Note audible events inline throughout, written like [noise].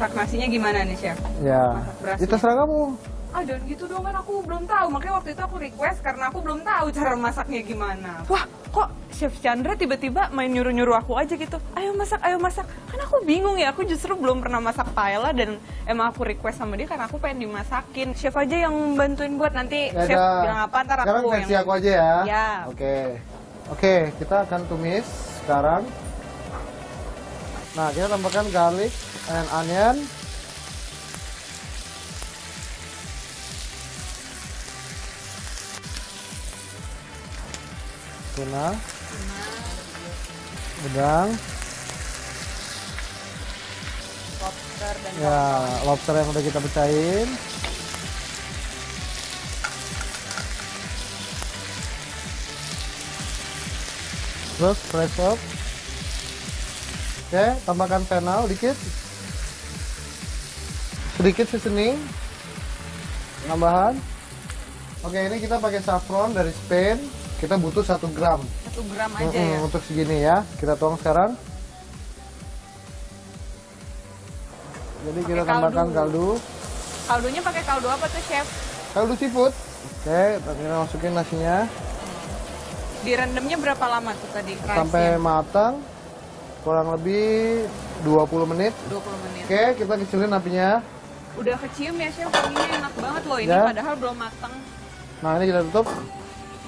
masak nasinya gimana nih chef? Ya. Itu terserah kamu. Ah dan gitu dong kan aku belum tahu makanya waktu itu aku request karena aku belum tahu cara masaknya gimana. Wah kok Chef Chandra tiba-tiba main nyuruh-nyuruh aku aja gitu. Ayo masak, ayo masak. Kan aku bingung ya, aku justru belum pernah masak paella dan emang aku request sama dia karena aku pengen dimasakin. Chef aja yang bantuin buat nanti Ya chef udah. bilang apa ntar Sekarang aku versi yang aku aja ya. Ya. Oke. Oke, kita akan tumis sekarang. Nah, kita tambahkan garlic and onion. Tuna. Udang. lobster dan Ya, lobster yang udah kita pecahin. Terus fresh up. Oke, tambahkan fennel dikit. Sedikit seasoning. Tambahan. Oke, ini kita pakai saffron dari Spain. Kita butuh 1 gram. satu gram aja Mm-mm, ya. Untuk segini ya. Kita tuang sekarang. Jadi kita Pakai tambahkan kaldu. kaldu. Kaldunya pakai kaldu apa tuh chef? Kaldu seafood. Oke, kita masukin nasinya Direndamnya berapa lama tuh tadi? sampai matang. Kurang lebih 20 menit. 20 menit. Oke, kita kecilin apinya. Udah kecium ya chef, wanginya enak banget loh ini Ya. padahal belum matang Nah, ini kita tutup.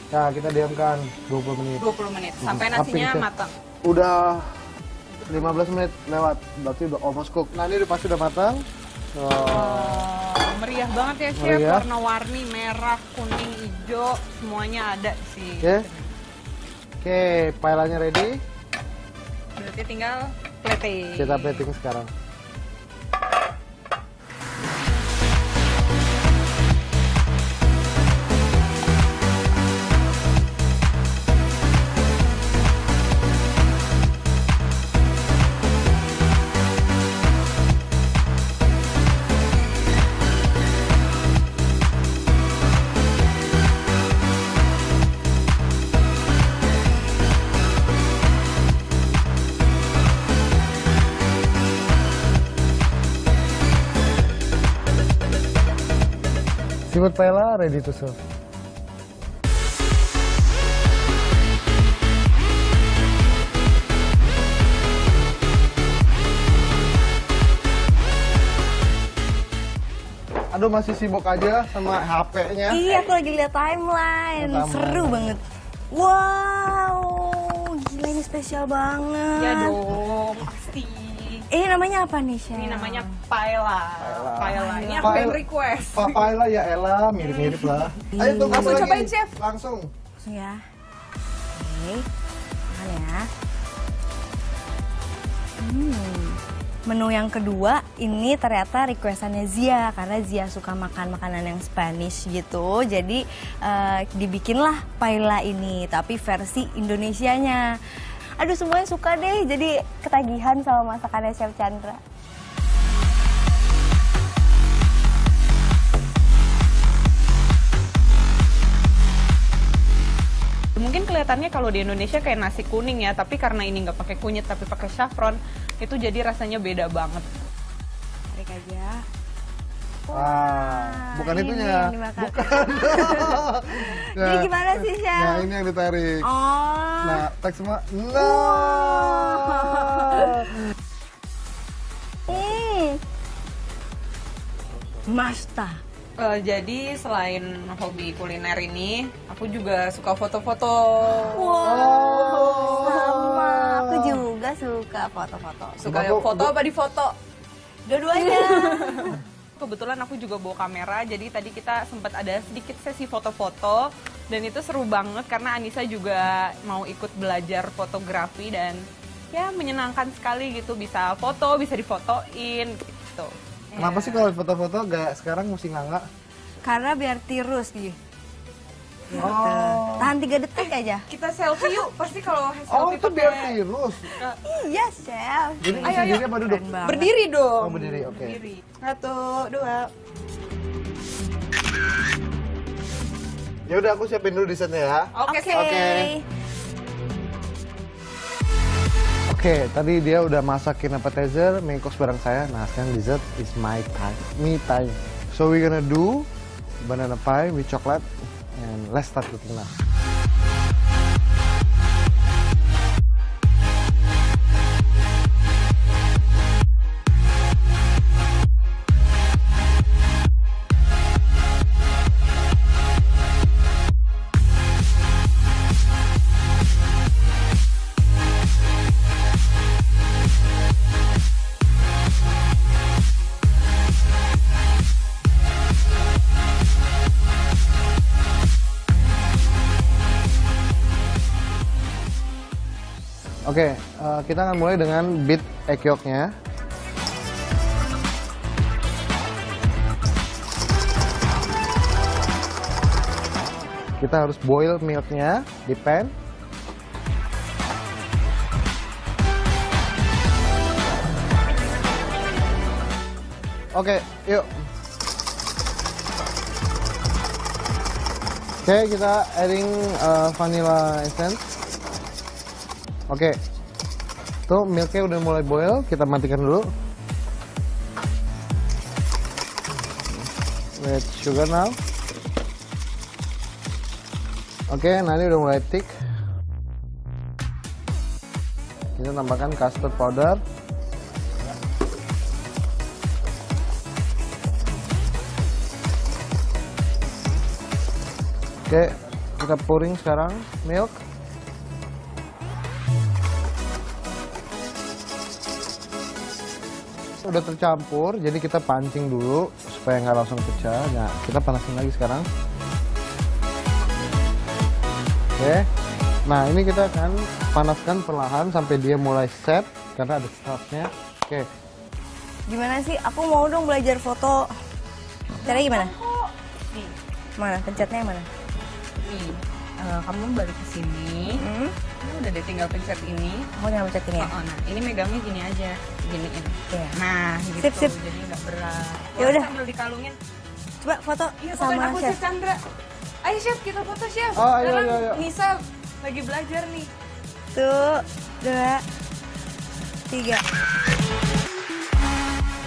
Nah, kita diamkan 20 menit. 20 menit sampai Hmm, nasinya api, matang. Udah 15 menit lewat, berarti udah almost cook. Nah, ini udah pasti udah matang. Oh. Oh, meriah banget ya chef, Meriah. warna-warni merah, kuning, hijau, semuanya ada sih. Oke. Oke, paelanya ready. Berarti tinggal plating. Kita plating sekarang. Seafood paella ready to serve. Aduh masih sibuk aja sama HP-nya. Iya, aku lagi lihat timeline. Timeline. Seru banget. Wow, gila ini spesial banget. Ya dong, pasti. Ini namanya apa nih, Chef? Ini namanya paella. Paella. Paella. Ini aku yang request. Pa paella ya Ella, mirip-mirip lah. Ayo tunggu Langsung lagi. cobain, Chef. Langsung. Langsung ya. Oke, makan ya. Hmm. Menu yang kedua ini ternyata requestannya Zia karena Zia suka makan makanan yang Spanish gitu. Jadi eh, dibikinlah paella ini tapi versi Indonesianya. Aduh semuanya suka deh jadi ketagihan sama masakannya Chef Chandra. Mungkin kelihatannya kalau di Indonesia kayak nasi kuning ya, tapi karena ini nggak pakai kunyit tapi pakai saffron, itu jadi rasanya beda banget. Tarik aja. Ah, bukan ini itunya. Bukan. [laughs] Jadi gimana sih, Chef? Nah, ini yang ditarik. Oh. Nah, teks semua. Nah. Hmm. Masta. Eh, jadi selain hobi kuliner ini, aku juga suka foto-foto. Wow. Sama. Aku juga suka foto-foto. Suka Aku- foto apa di foto? Dua-duanya. [laughs] Kebetulan aku juga bawa kamera, jadi tadi kita sempat ada sedikit sesi foto-foto dan itu seru banget karena Anissa juga mau ikut belajar fotografi dan ya menyenangkan sekali gitu bisa foto, bisa difotoin gitu. Kenapa sih kalau foto-foto gak sekarang mesti nganga? Karena biar tirus gitu. Gitu. Oh. Tahan tiga detik aja. Kita selfie yuk, pasti kalau Oh, selfie itu biar virus. Iya, Chef. Jadi Ayo, ayo. apa duduk? Berdiri dong. Oh, berdiri, oke. Berdiri. Satu, dua. Ya udah aku siapin dulu desainnya ya. Oke, Oke. sip. Oke. Oke, tadi dia udah masakin appetizer, main course bareng saya. Nah, sekarang dessert is my time, me time. So we gonna do banana pie with chocolate and let's start cooking now. Oke, eh, kita akan mulai dengan beat egg yolknya. Kita harus boil milknya di pan. Oke, yuk. Oke, kita adding eh, vanilla essence. Oke. Tuh milknya udah mulai boil, kita matikan dulu. Let sugar now. Oke, nah ini udah mulai thick. Kita tambahkan custard powder. Oke, kita pouring sekarang milk. Udah tercampur jadi kita pancing dulu supaya nggak langsung pecah nah kita panasin lagi sekarang oke nah ini kita akan panaskan perlahan sampai dia mulai set karena ada startnya oke Gimana sih? Aku mau dong belajar foto. Caranya gimana? Mana? Pencetnya yang mana? nih. Eh, kamu balik ke sini. Hmm? Ini udah deh tinggal pencet ini. Aku tinggal pencet ini ya? Oh, oh, nah ini megangnya gini aja, giniin. Iya. Nah, gitu. Sip, sip. Jadi nggak berat. Ya udah. Sambil dikalungin. Coba foto Iya, sama aku chef. Chef Chandra. Ayo Chef, kita foto Chef. Oh, ayo, Sekarang ayo, ayo. Nisa lagi belajar nih. Tuh, dua, tiga.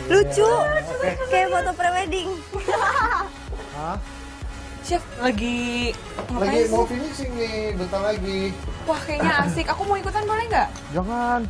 Lucu, kayak foto prewedding. Hah? Chef lagi ngapain lagi sih? mau finishing nih bentar lagi Wah kayaknya asik. Aku mau ikutan boleh nggak? jangan